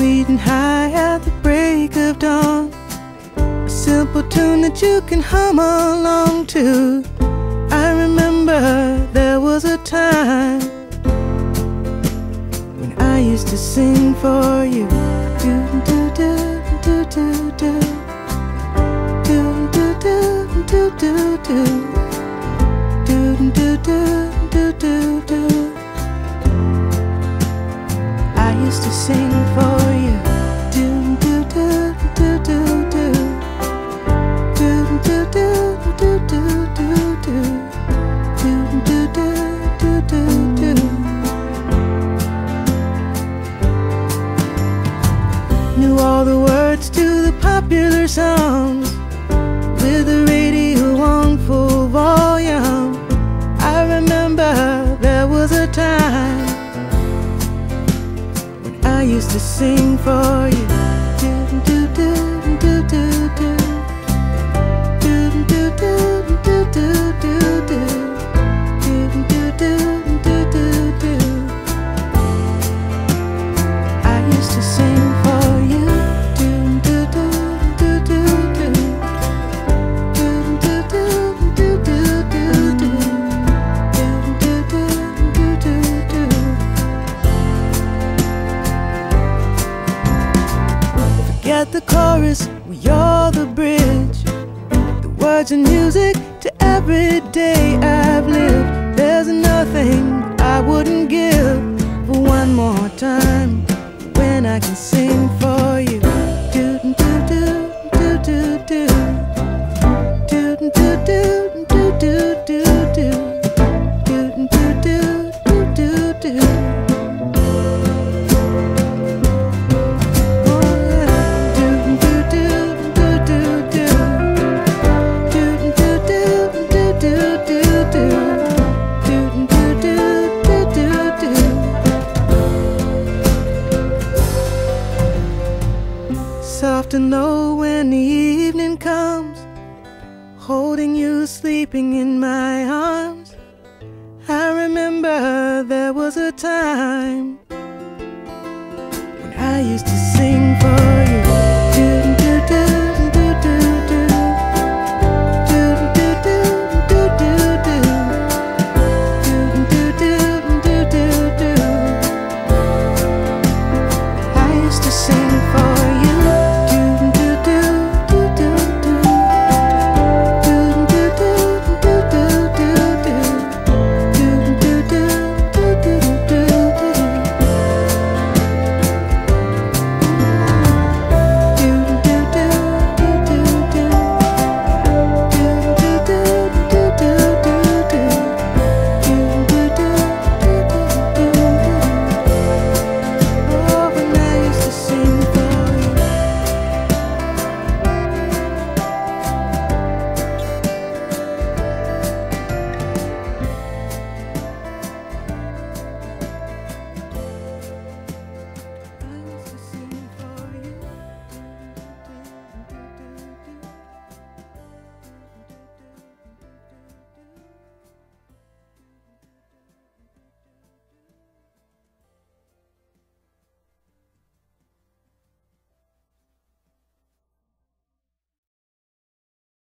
Sweet and high at the break of dawn. A simple tune that you can hum along to. I remember there was a time when I used to sing for you. Do do do do do do. Do do do do do do. Words to the popular songs with the radio on full volume. I remember there was a time when I used to sing for you. The chorus, we are the bridge. The words and music to every day I've lived. There's nothing I wouldn't give for one more time when I can sing to know when the evening comes Holding you sleeping in my arms. I remember there was a time When I used to sing for you. Sing